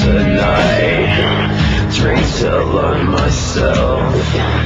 tonight. Drink till I'm myself.